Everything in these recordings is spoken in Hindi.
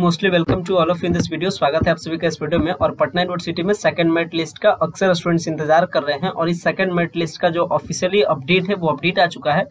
Mostly welcome to all of in this video. स्वागत है आप सभी का इस वीडियो में और पटना यूनिवर्सिटी में सेकंड मेरिट लिस्ट का अक्सर स्टूडेंट्स इंतज़ार कर रहे हैं और इस सेकंड मेरिट लिस्ट का जो ऑफिशियली अपडेट है, वो अपडेट आ चुका है।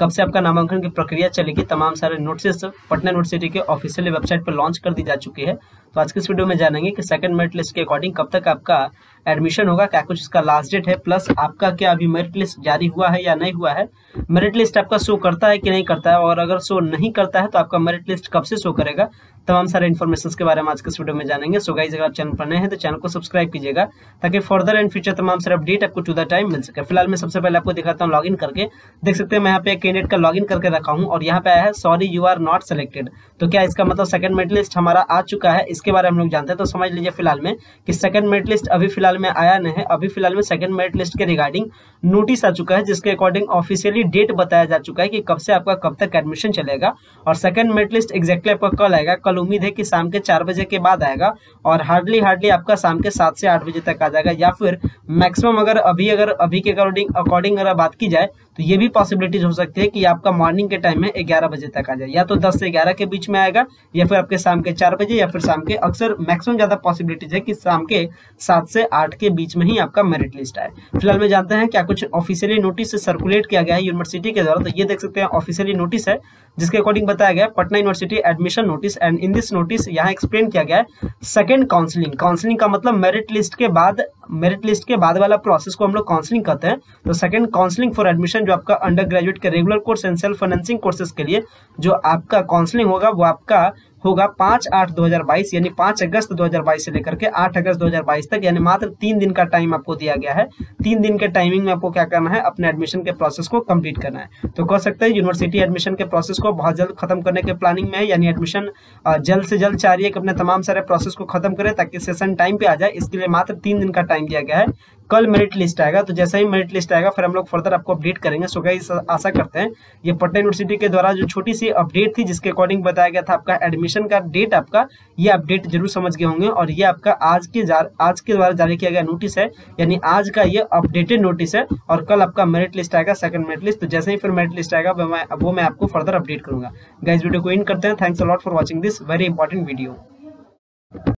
कब से आपका नामांकन की प्रक्रिया चलेगी, तमाम सारे नोटिस पटना यूनिवर्सिटी के ऑफिशियली वेबसाइट पर लॉन्च कर दी जा चुकी है। तो आज के इस वीडियो में जानेंगे कि सेकंड मेरिट लिस्ट के अकॉर्डिंग कब तक आपका एडमिशन होगा, क्या कुछ इसका लास्ट डेट है प्लस आपका क्या अभी मेरिट लिस्ट जारी हुआ है या नहीं हुआ है। मेरिट लिस्ट आपका शो करता है कि नहीं करता है? और अगर शो नहीं करता है तो आपका मेरिट लिस्ट कब से शो करेगा? तमाम सारे इन्फॉर्मेशन के बारे में आज के इस वीडियो में जानेंगे। सो गाइज़ अगर आप चैनल पर नए हैं तो चैनल को सब्सक्राइब कीजिएगा, ताकि फर्दर एंड फ्यूचर तमाम सारे अपडेट आपको टू द टाइम मिल सके। फ़िलहाल मैं सबसे पहले आपको दिखाता हूँ लॉगिन करके। देख सकते हैं, मैं यहाँ पे कैंडिडेट का लॉगिन करके रखा हूँ, और यहाँ पे आया है sorry you are not selected तो क्या इसका मतलब सेकंड मेरिट लिस्ट हमारा आ चुका है? इसके बारे में हम लोग जानते हैं। तो समझ लीजिए फ़िलहाल में कि सेकंड मेरिट लिस्ट अभी फ़िलहाल में आया नहीं है। अभी फ़िलहाल में सेकंड मेरिट लिस्ट के रिगार्डिंग नोटिस आ चुका है, जिसके अकॉर्डिंग ऑफिशियली डेट बताया जा चुका है कि कब से आपका, कब तक एडमिशन चलेगा। और सेकंड मेरिट लिस्ट एक्जैक्टली आपका कल आएगा। कल उम्मीद है कि शाम के चार बजे के बाद आएगा और हार्डली हार्डली आपका शाम के सात से आठ बजे तक आ जाएगा। या फिर मैक्सिमम अगर अभी अगर अभी के अकॉर्डिंग अकॉर्डिंग अगर बात की जाए तो ये भी पॉसिबिलिटीज हो सकती है कि आपका मॉर्निंग के टाइम में ग्यारह बजे तक आ जाए। या तो दस से ग्यारह के बीच में आएगा, या फिर आपके शाम के चार बजे, या फिर शाम के अक्सर मैक्सिमम ज़्यादा पॉसिबिलिटीज है कि शाम के सात से आठ के बीच में ही आपका मेरिट लिस्ट आए। फ़िलहाल में जानते हैं क्या कुछ ऑफिशियली नोटिस सर्कुलेट किया गया है यूनिवर्सिटी के द्वारा। तो ये देख सकते हैं ऑफिशियली नोटिस है, जिसके अकॉर्डिंग बताया गया Patna university admission notice and in this notice यहाँ एक्सप्लेन किया गया है सेकेंड काउंसलिंग काउंसलिंग का मतलब मेरिट लिस्ट के बाद मेरिट लिस्ट के बाद वाला प्रोसेस को हम लोग काउंसलिंग कहते हैं। तो सेकंड काउंसलिंग फॉर एडमिशन जो आपका अंडर ग्रेजुएट के regular course and self financing courses के लिए जो आपका काउंसलिंग होगा, वो आपका होगा पाँच आठ दो हज़ार बाईस, यानी पाँच अगस्त दो हज़ार बाईस से लेकर के आठ अगस्त दो हज़ार बाईस तक, यानी मात्र तीन दिन का टाइम आपको दिया गया है। तीन दिन के टाइमिंग में आपको क्या करना है? अपने एडमिशन के प्रोसेस को कंप्लीट करना है। तो कह सकते हैं यूनिवर्सिटी एडमिशन के प्रोसेस को बहुत जल्द खत्म करने के प्लानिंग में है, यानी एडमिशन जल्द से जल्द चाह रही है कि अपने तमाम सारे प्रोसेस को खत्म करें, ताकि सेशन टाइम पे आ जाए। इसके लिए मात्र तीन दिन का टाइम दिया गया है। कल मेरिट लिस्ट आएगा तो जैसे ही मेरिट लिस्ट आएगा, फिर हम लोग फर्दर आपको अपडेट करेंगे। सो गाइस आशा करते हैं, ये पटना यूनिवर्सिटी के द्वारा जो छोटी सी अपडेट थी, जिसके अकॉर्डिंग बताया गया था आपका एडमिशन का डेट आपका, ये अपडेट ज़रूर समझ गए होंगे। और ये आपका आज के आज के द्वारा जारी किया गया नोटिस है, यानी आज का ये अपडेटेड नोटिस है, और कल आपका मेरिट लिस्ट आएगा सेकंड मेरिट लिस्ट तो जैसे ही फिर मेरिट लिस्ट आएगा, वो मैं आपको फर्दर अपडेट करूँगा। गाइज़ वीडियो को इन करते हैं। Thanks a lot for watching this very important video